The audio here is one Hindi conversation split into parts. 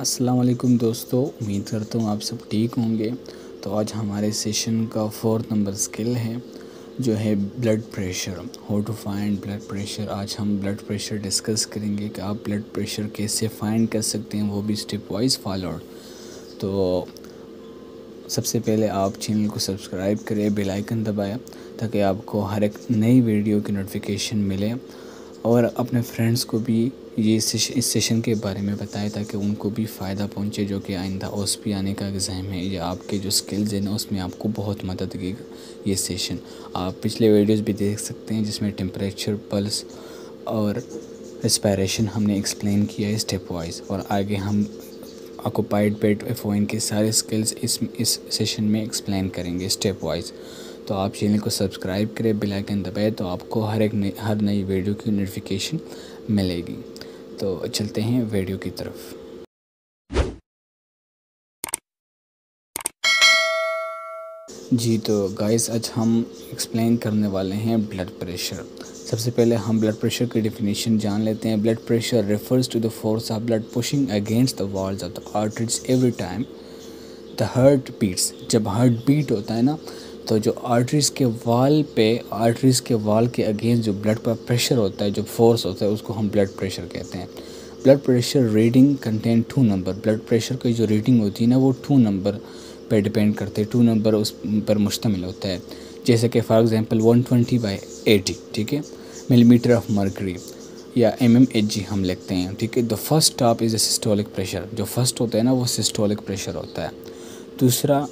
अस्सलाम वालेकुम दोस्तों, उम्मीद करता हूँ आप सब ठीक होंगे। तो आज हमारे सेशन का फोर्थ नंबर स्किल है, जो है blood pressure. How to find blood pressure आज हम ब्लड प्रेशर डिस्कस करेंगे कि आप ब्लड प्रेशर कैसे फाइंड कर सकते हैं, वो भी स्टेप वाइज फॉलोड तो सबसे पहले आप चैनल को सब्सक्राइब करें बेल आइकन दबाएँ, ताकि आपको हर एक नई वीडियो की नोटिफिकेशन मिले। और अपने फ्रेंड्स को भी ये इस सेशन के बारे में बताएँ ताकि उनको भी फ़ायदा पहुँचे जो कि आइंदा ओस पी आने का एग्ज़ाम है। या आपके जो स्किल्स हैं ना, उसमें आपको बहुत मदद देगा ये सेशन। आप पिछले वीडियोस भी देख सकते हैं जिसमें टेम्परेचर पल्स और रेस्पायरेशन हमने एक्सप्लेन किया है स्टेप वाइज और आगे हम ऑक्यूपाइड बेड एफ़ के सारे स्किल्स इस इस सेशन में एक्सप्लेन करेंगे स्टेप वाइज तो आप चैनल को सब्सक्राइब करें बेल आइकन दबाए तो आपको हर एक हर नई वीडियो की नोटिफिकेशन मिलेगी। तो चलते हैं वीडियो की तरफ़। जी तो गाइस आज हम एक्सप्लेन करने वाले हैं ब्लड प्रेशर सबसे पहले हम ब्लड प्रेशर की डेफिनेशन जान लेते हैं। Blood pressure refers to the force of blood pushing against the walls of the arteries every time the heart beats जब हार्ट बीट होता है ना तो जो आर्टरीज़ के वाल पे आर्टरीज़ के वाल के अगेंस्ट जो ब्लड पर प्रेशर होता है, जो फोर्स होता है, उसको हम ब्लड प्रेशर कहते हैं। Blood pressure reading content two number blood pressure की जो रीडिंग होती है ना, वो टू नंबर पे डिपेंड करते हैं। टू नंबर उस पर मुश्तमिल होता है। जैसे कि for example one twenty by eighty ठीक है? मिलीमीटर ऑफ़ मर्करी या एम एम एच जी हम लिखते हैं, ठीक है? The first top is a systolic pressure जो फ़र्स्ट होता है ना, वो सिस्टोलिक प्रेशर होता है। दूसरा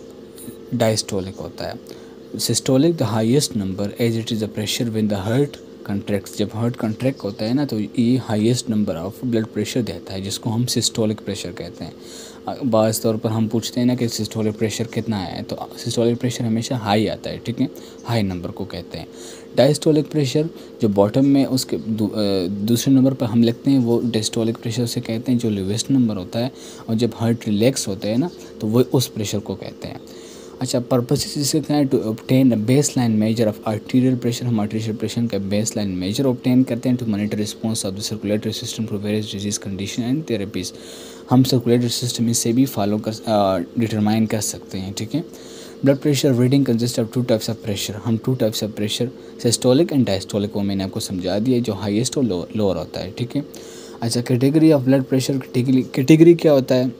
डायस्टोलिक होता है। Systolic the highest number as it is the pressure when the heart contract जब हार्ट कंट्रैक्ट होता है ना तो ये highest number of blood pressure देता है जिसको हम सिस्टोलिक प्रेशर कहते हैं। बाज़ तौर पर हम पूछते हैं ना कि सिस्टोलिक प्रेशर कितना है तो सिस्टोलिक प्रेशर हमेशा हाई आता है ठीक है? हाई नंबर को कहते हैं। डायस्टोलिक प्रेशर जो बॉटम में उसके दू, दूसरे नंबर पर हम लिखते हैं वो डिस्टोलिक प्रेशर से कहते हैं जो लोवेस्ट नंबर होता है और जब हार्ट रिलैक्स होता है ना तो वो उस प्रेशर को कहते हैं। अच्छा पर्पज इसके क्या है to obtain baseline measure of arterial pressure हम आर्टीरियल प्रेशर का बेस लाइन मेजर ऑप्टेन करते हैं to monitor response of the circulatory system for various disease condition and therapies हम सर्कुलेटरी सिस्टम इससे भी फॉलो कर डिटरमाइन कर सकते हैं, ठीक है? Blood pressure reading consist of two types of pressure हम two types of pressure systolic and diastolic वो मैंने आपको समझा दिया, जो हाईएस्ट और लोअर होता है, ठीक है? अच्छा category of blood pressure category क्या होता है?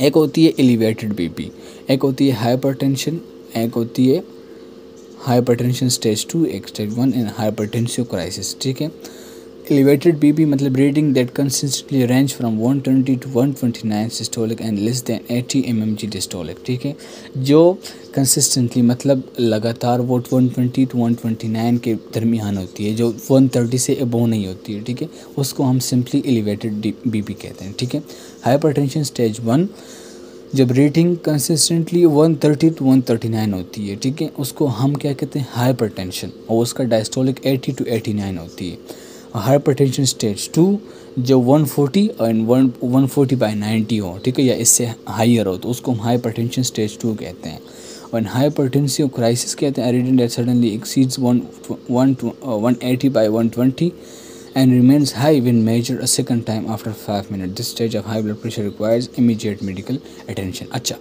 एक होती है एलिवेटेड बीपी एक होती है हाइपरटेंशन एक होती है हाइपरटेंशन स्टेज टू एक stage one and hypertensive crisis ठीक है? एलिवेटेड बीपी मतलब reading that consistently range from 120 to 129 systolic and less than 80 M M G diastolic ठीक है? जो कंसिस्टेंटली मतलब लगातार वो 120 टू 129 के दरमियान होती है, जो 130 से अबोव नहीं होती है, ठीक है? उसको हम सिंपली एलिवेटेड बीपी कहते हैं, ठीक है? हाइपरटेंशन स्टेज वन जब रेटिंग कंसिस्टेंटली 130 टू 139 होती है, ठीक है? उसको हम क्या कहते हैं? हाइपरटेंशन और उसका डायस्टोलिक 80 टू 89 होती है। हाइपरटेंशन स्टेज टू जो 140 and one one forty by ninety हो, ठीक है? या इससे हाइयर हो तो उसको हम हाइपरटेंशन स्टेज टू कहते हैं। और हाइपरटेंसिव क्राइसिस कहते हैं that suddenly exceeds one one one eighty by one twenty and remains high when measured a second time after 5 minutes. This stage of high blood pressure requires immediate medical attention. अच्छा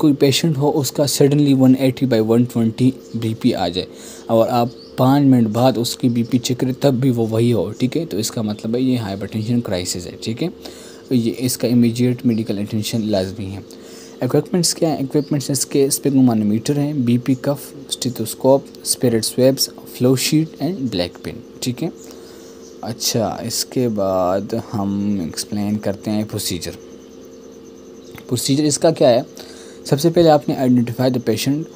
कोई पेशेंट हो उसका सडनली 180 बाई 120 बीपी आ जाए और आप पाँच मिनट बाद उसकी बीपी चेक करें, तब भी वो वही हो, ठीक है तो इसका मतलब है ये हाइपरटेंशन क्राइसिस है, ठीक है ये इसका इमीडिएट मेडिकल अटेंशन लाजमी है इक्विपमेंट्स क्या हैं? इक्विपमेंट्स इसके स्पेगोमानोमीटर हैं BP cuff stethoscope spirit swabs flow sheet and black pen ठीक है? अच्छा इसके बाद हम एक्सप्लेन करते हैं प्रोसीजर प्रोसीजर इसका क्या है? सबसे पहले आपने आइडेंटिफाई द पेशेंट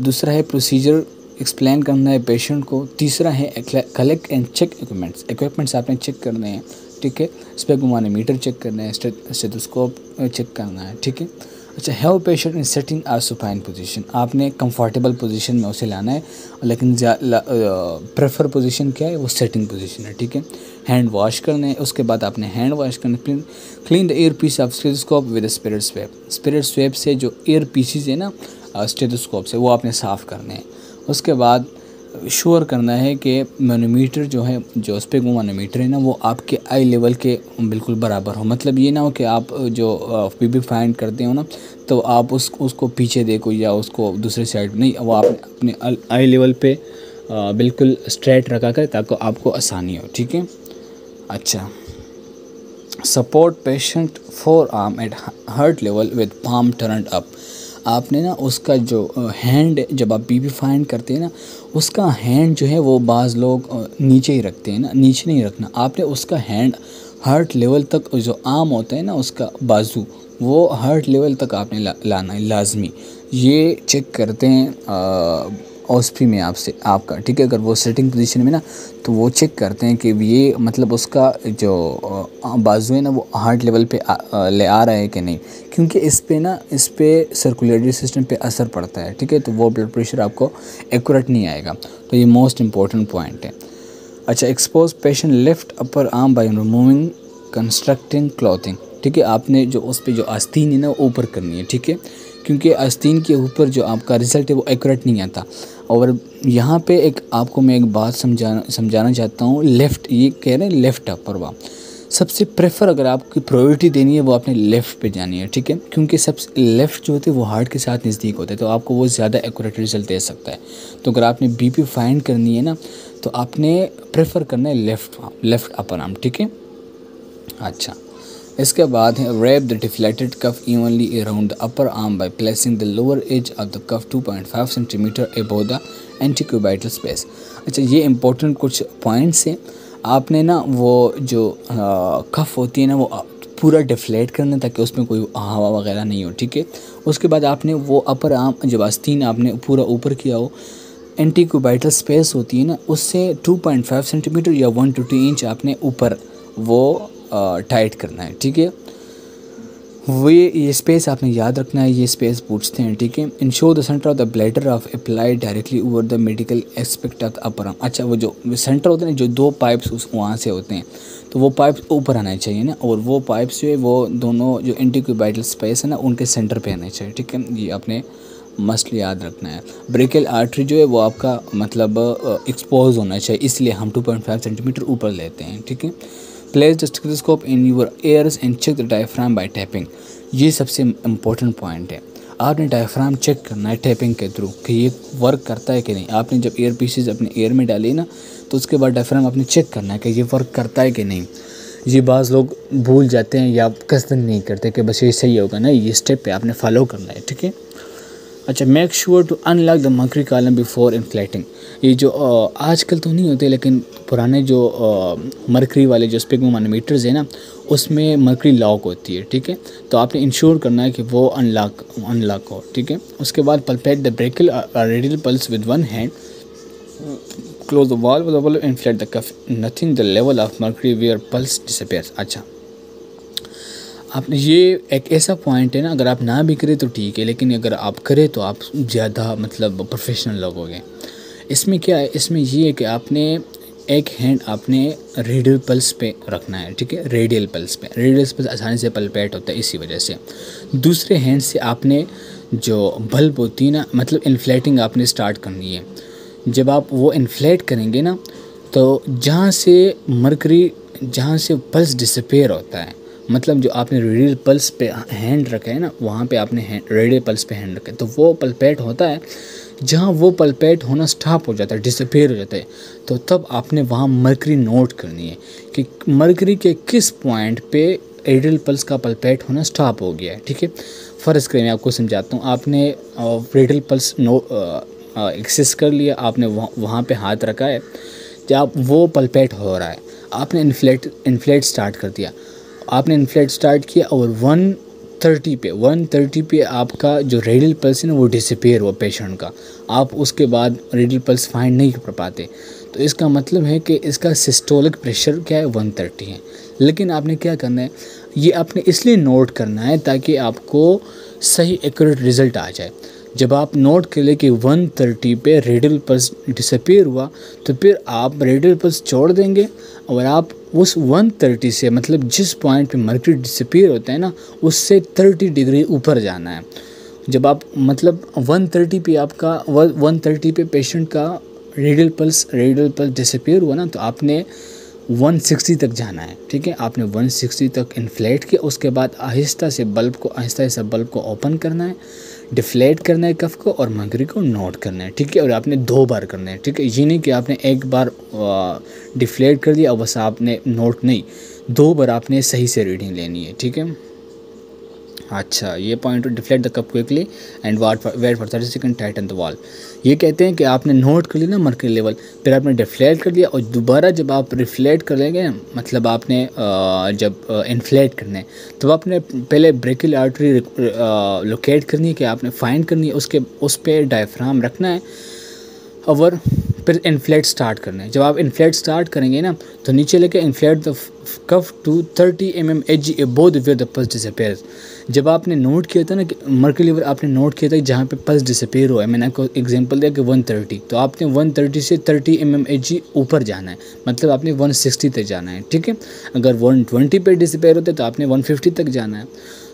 दूसरा है प्रोसीजर एक्सप्लेन करना है पेशेंट को. तीसरा है collect and check equipments equipments आपने चेक करने हैं, ठीक है? इस पर घुमाने मीटर चेक करना है स्टेथोस्कोप चेक करना है, ठीक है? अच्छा have patient in sitting or supine position. आपने कंफर्टेबल पोजीशन में उसे लाना है, लेकिन प्रेफर पोजीशन क्या है? वो सेटिंग पोजीशन है, ठीक है? हैंड वॉश करने है, उसके बाद आपने हैंड वॉश करने, clean the earpiece of stethoscope with spirit swab. Spirit swab से जो एयर पीसीज है ना स्टेथोस्कोप से, वो आपने साफ़ करने हैं। उसके बाद, श्योर करना है कि मैनोमीटर जो है, जो उस पर मैनोमीटर है ना, वो आपके आई लेवल के बिल्कुल बराबर हो। मतलब ये ना हो कि आप जो पी बी फाइंड करते हो ना तो आप उस, उसको पीछे देखो या उसको दूसरे साइड नहीं, वो आप अपने आई लेवल पे बिल्कुल स्ट्रेट रखा कर ताकि आपको आसानी हो, ठीक है? अच्छा। Support patient forearm at heart level with palm turn up. आपने ना उसका जो हैंड जब आप बी फाइंड करते हैं ना उसका हैंड जो है वो बाज़ लोग नीचे ही रखते हैं ना नीचे नहीं रखना। आपने उसका हैंड हार्ट लेवल तक जो आम होता है ना उसका बाजू वो हार्ट लेवल तक आपने ला, लाना है लाजमी। ये चेक करते हैं ओसपी में आपसे आपका ठीक है? अगर वो सेटिंग पोजीशन में ना तो वो चेक करते हैं कि ये मतलब उसका जो बाजू है ना वो हार्ट लेवल पे आ, ले आ रहा है कि नहीं? क्योंकि इस पे ना इस पे सर्कुलेटरी सिस्टम पे असर पड़ता है ठीक है? तो वो ब्लड प्रेशर आपको एक्यूरेट नहीं आएगा। तो ये मोस्ट इंपॉर्टेंट पॉइंट है। अच्छा expose patient left upper arm by removing constricting clothing ठीक है? आपने जो उस पर जो आस्तीन है ना ऊपर करनी है ठीक है? क्योंकि आस्तीन के ऊपर जो आपका रिज़ल्ट है वो एक्यूरेट नहीं आता। और यहाँ पे एक आपको मैं एक बात समझाना समझाना चाहता हूँ लेफ़्ट ये कह रहे हैं लेफ़्ट अपर वाह सबसे प्रेफर अगर आपकी प्रायोरिटी देनी है, वो आपने लेफ़्ट पे जानी है, ठीक है? क्योंकि सबसे लेफ़्ट जो होते हैं, वो हार्ट के साथ नज़दीक होते हैं तो आपको वो ज़्यादा एक्यूरेट रिज़ल्ट दे सकता है। तो अगर आपने बीपी फाइंड करनी है ना तो आपने प्रेफर करना है लेफ़्ट लेफ़्ट अपर आर्म ठीक है? अच्छा। इसके बाद है wrap the deflated cuff evenly around the upper arm by placing the lower edge of the cuff 2.5 centimetre above the antecubital space अच्छा ये इंपॉर्टेंट कुछ पॉइंट्स हैं। आपने ना वो जो आ, कफ होती है ना वो पूरा डिफ्लेट करना ताकि उसमें कोई हवा वगैरह नहीं हो ठीक है? उसके बाद आपने वो अपर आर्म जब आस्तीन आपने पूरा ऊपर किया हो एंटीक्यूबाइटल स्पेस होती है ना उससे 2.5 सेंटीमीटर या 1 टू टू इंच आपने ऊपर वो टाइट करना है, ठीक है? वो ये स्पेस आपने याद रखना है, ये स्पेस पूछते हैं, ठीक है? In the centre of the bladder of apply directly over the medical aspect of the upper arm अच्छा वो जो सेंटर होते हैं जो दो पाइप्स उस, वहाँ से होते हैं तो वो पाइप्स ऊपर आना चाहिए ना? और वो पाइप्स जो है, वो दोनों जो इंटिक्यूबाइटल स्पेस है ना, उनके सेंटर पे आने चाहिए, ठीक है? ये आपने मस्ट याद रखना है। ब्रेकल आर्टरी जो है, वो आपका मतलब एक्सपोज होना चाहिए, इसलिए हम 2.5 सेंटीमीटर ऊपर लेते हैं, ठीक है? Place the stethoscope in your ears and check the diaphragm by tapping ये सबसे इम्पोर्टेंट पॉइंट है। आपने डायफ्राम चेक करना है टैपिंग के थ्रू कि ये वर्क करता है कि नहीं? आपने जब एयर पीसीज अपने एयर में डाली ना तो उसके बाद डायफ्राम आपने चेक करना है कि ये वर्क करता है कि नहीं। ये बाज़ लोग भूल जाते हैं या कसदन नहीं करते कि बस ये सही होगा ना, ये स्टेप पे आपने फॉलो करना है, ठीक है? अच्छा make sure to unlock the mercury column before inflating ये जो आजकल तो नहीं होते, लेकिन पुराने जो मरकरी वाले जो स्पिगमोमानोमीटर्स हैं ना, उसमें मरकरी लॉक होती है, ठीक है? तो आपने इंश्योर करना है कि वो अनलॉक अनलॉक हो, ठीक है? उसके बाद palpate the brachial radial pulse with one hand close the valve with the inflate the cuff noting the level of mercury where pulse disappears अच्छा आपने ये एक ऐसा पॉइंट है ना, अगर आप ना भी करें तो ठीक है, लेकिन अगर आप करें तो आप ज़्यादा मतलब प्रोफेशनल लगोगे। इसमें क्या है? इसमें ये है कि आपने एक हैंड आपने रेडियल पल्स पे रखना है, ठीक है? रेडियल पल्स पे। रेडियल पल्स आसानी से पलपेट होता है इसी वजह से। दूसरे हैंड से आपने जो बल्ब होती है ना मतलब इन्फ्लेटिंग आपने स्टार्ट करनी है। जब आप वो इन्फ्लेट करेंगे ना तो जहाँ से मरकरी जहाँ से पल्स डिसपेयर होता है मतलब जो आपने रेडियल पल्स पे हैंड रखा है ना, वहाँ पे आपने रेडियल पल्स पे हैंड रखा है। तो वो पलपेट होता है, जहाँ वो पलपेट होना स्टॉप हो जाता है डिसपेयर हो जाता है। तो तब आपने वहाँ मरकरी नोट करनी है कि मरकरी के किस पॉइंट पे रेडियल पल्स का पलपेट होना स्टॉप हो गया है, ठीक है? फ़र्ज़ करें मैं आपको समझाता हूँ, आपने रेडियल पल्स नो एक्सेस कर लिया, आपने वहाँ पे हाथ रखा है, जब वो पलपेट हो रहा है, आपने इन्फ्लेट इन्फ्लेट स्टार्ट कर दिया। आपने इन्फ्लेट स्टार्ट किया और वन थर्टी पे वन थर्टी पे आपका जो रेडियल पल्स है ना, वो डिसपेयर हुआ पेशेंट का। आप उसके बाद रेडियल पल्स फाइंड नहीं कर पाते। तो इसका मतलब है कि इसका सिस्टोलिक प्रेशर क्या है? वन थर्टी है। लेकिन आपने क्या करना है? ये आपने इसलिए नोट करना है ताकि आपको सही एक्यूरेट रिज़ल्ट आ जाए। जब आप नोट कर ले कि 130 पे रेडल पल्स डिसपेयर हुआ तो फिर आप रेडल पल्स छोड़ देंगे। और आप उस 130 से मतलब जिस पॉइंट पे मर्क्यूरी डिसपेयर होता है ना, उससे 30 डिग्री ऊपर जाना है। जब आप मतलब 130 पे आपका 130 पे पेशेंट का radial pulse radial pulse disappear हुआ ना तो आपने 160 तक जाना है, ठीक है? आपने 160 तक इन्फ्लेट किया, उसके बाद आहिस्ता से बल्ब को, आहिस्ता से बल्ब को ओपन करना है। डिफ्लेट करना है कफ को और मगरी को नोट करना है, ठीक है? और आपने दो बार करना है, ठीक है? ये नहीं कि आपने एक बार डिफ्लेट कर दिया और बस आपने नोट, नहीं, दो बार आपने सही से रीडिंग लेनी है, ठीक है? अच्छा ये point, deflate the cuff quickly and wait wait for thirty second, tighten the valve. ये कहते हैं कि आपने नोट कर लिया ना मर्करी लेवल फिर आपने डिफ्लेट कर लिया और दोबारा जब आप रिफ्लेट कर लेंगे मतलब आपने जब इन्फ्लेट करना करने तो आपने पहले ब्रेकिल आर्टरी लोकेट करनी है कि आपने फाइंड करनी है, उसके, उस पर डायफ्राम रखना है, और फिर इन्फ्लेट स्टार्ट करना है। जब आप इन्फ्लेट स्टार्ट करेंगे ना तो नीचे लेके inflate the cuff to thirty M M H G above where the pulse disappear जब आपने नोट किया था ना कि मर्करी लीवर आपने नोट किया था कि जहाँ पे पल्स डिसअपेयर हुआ है, मैंने आपको एग्जांपल दिया कि 130 तो आपने 130 से 30 एम एम एच जी ऊपर जाना है। मतलब आपने 160 तक जाना है, ठीक है? अगर वन 120 पे डिसअपेयर होते तो आपने 150 तक जाना है।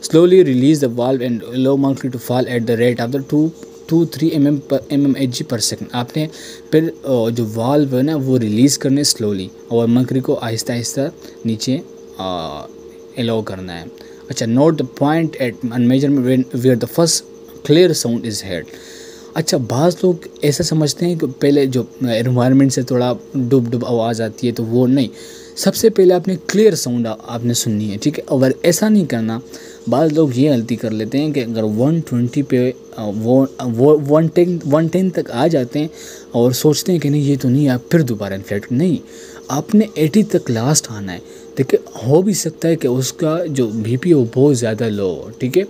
Slowly release the valve and allow mercury to fall at the rate of the two two three M M per M M H G per second आपने फिर जो वाल्व है ना, वो रिलीज़ करने स्लोली और मकरी को आहिस्ता आहिस्ता नीचे एलो करना है। अच्छा note the point at measurement where the first clear sound is heard अच्छा बाज़ लोग ऐसा समझते हैं कि पहले जो इन्वायरमेंट से थोड़ा डुब डुब आवाज़ आती है तो वो नहीं। सबसे पहले आपने क्लियर साउंड आपने सुननी है, ठीक है? अगर ऐसा नहीं करना बाद लोग ये गलती कर लेते हैं कि अगर 120 पे वो वो वन टेन वन टेन तक आ जाते हैं और सोचते हैं कि नहीं, ये तो नहीं, आप फिर दोबारा इन्फ्लेक्ट नहीं, आपने 80 तक लास्ट आना है। देखिए, हो भी सकता है कि उसका जो बी बीपी वो बहुत ज़्यादा लो हो, ठीक है?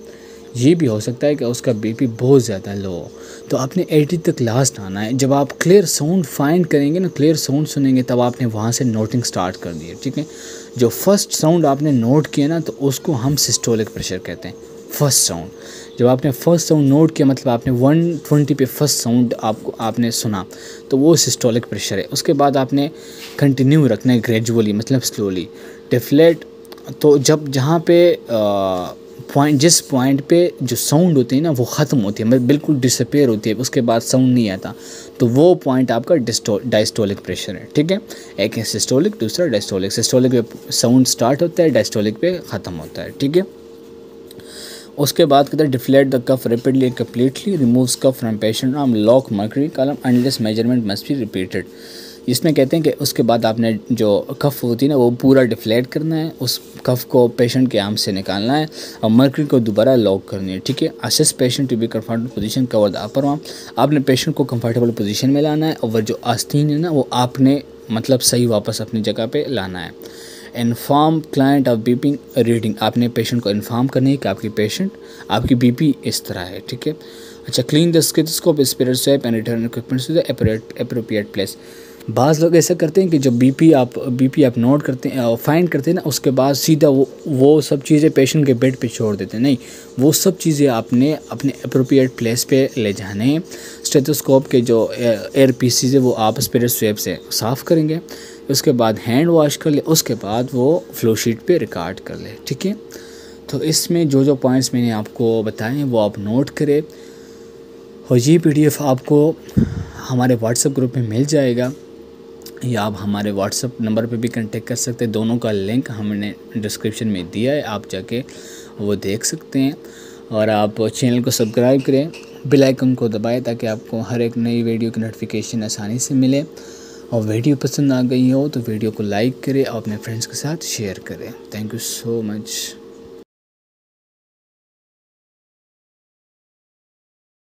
ये भी हो सकता है कि उसका बीपी बहुत ज़्यादा लो हो। तो आपने 80 तक लास्ट आना है। जब आप क्लियर साउंड फाइंड करेंगे ना क्लियर साउंड सुनेंगे, तब आपने वहाँ से नोटिंग स्टार्ट कर दिया, ठीक है? जो फ़र्स्ट साउंड आपने नोट किया ना तो उसको हम सिस्टोलिक प्रेशर कहते हैं। फ़र्स्ट साउंड जब आपने फ़र्स्ट साउंड नोट किया मतलब आपने 120 पे फ़र्स्ट साउंड आपको, आपने सुना तो वो सिस्टोलिक प्रेशर है। उसके बाद आपने कंटिन्यू रखना है ग्रेजुअली मतलब स्लोली डिफ्लेट तो जब जहाँ पे पॉइंट जिस पॉइंट पे जो साउंड होती है ना, वो ख़त्म होती है मतलब बिल्कुल डिसअपेयर होती है, उसके बाद साउंड नहीं आता तो वो पॉइंट आपका डायस्टोलिक प्रेशर है, ठीक है? एक है सिस्टोलिक दूसरा डायस्टोलिक सिस्टोलिक पे साउंड स्टार्ट होता है डायस्टोलिक पे ख़त्म होता है, ठीक है? उसके बाद कहते हैं deflate the cuff rapidly and completely removes cuff from patient arm lock mercury column unless measurement must be repeated इसमें कहते हैं कि उसके बाद आपने जो कफ़ होती है ना, वो पूरा डिफ्लेट करना है, उस कफ़ को पेशेंट के आम से निकालना है और मर्करी को दोबारा लॉक करनी है, ठीक है? Assist patient to be comfortable position cover the upper arm आपने पेशेंट को कंफर्टेबल पोजीशन में लाना है और जो आस्तीन है ना, वो आपने मतलब सही वापस अपनी जगह पे लाना है। Inform client of beeping reading आपने पेशेंट को इन्फॉर्म करनी है कि आपकी पेशेंट आपकी बीपी इस तरह है, ठीक है? अच्छा clean the stethoscope spirit swab and return equipments to the appropriate place बाज़ लोग ऐसा करते हैं कि जब बीपी आप बीपी आप नोट करते हैं फाइंड करते हैं ना, उसके बाद सीधा वो वो सब चीज़ें पेशेंट के बेड पे छोड़ देते हैं। नहीं, वो सब चीज़ें आपने अपने अप्रोप्रिएट प्लेस पे ले जाने हैं। स्टेथोस्कोप के जो एयर पीसीज है, वो आप स्पिरिट स्वेप से साफ़ करेंगे। उसके बाद हैंड वॉश कर ले, उसके बाद वो फ्लो शीट पर रिकॉर्ड कर ले, ठीक है? तो इसमें जो जो पॉइंट्स मैंने आपको बताए हैं, वो आप नोट करें। और ये पी आपको हमारे व्हाट्सएप ग्रुप में मिल जाएगा। या आप हमारे व्हाट्सअप नंबर पे भी कांटेक्ट कर सकते हैं। दोनों का लिंक हमने डिस्क्रिप्शन में दिया है, आप जाके वो देख सकते हैं। और आप चैनल को सब्सक्राइब करें बेल आइकन को दबाएँ ताकि आपको हर एक नई वीडियो की नोटिफिकेशन आसानी से मिले। और वीडियो पसंद आ गई हो तो वीडियो को लाइक करें और अपने फ्रेंड्स के साथ शेयर करें। Thank you so much